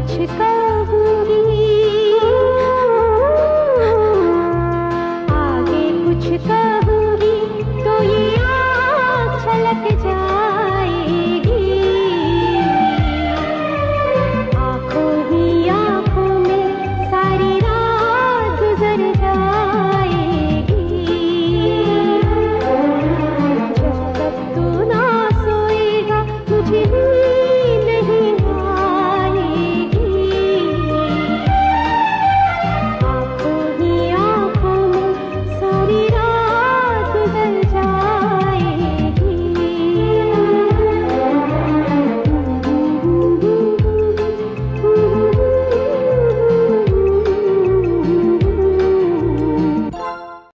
कुछ कर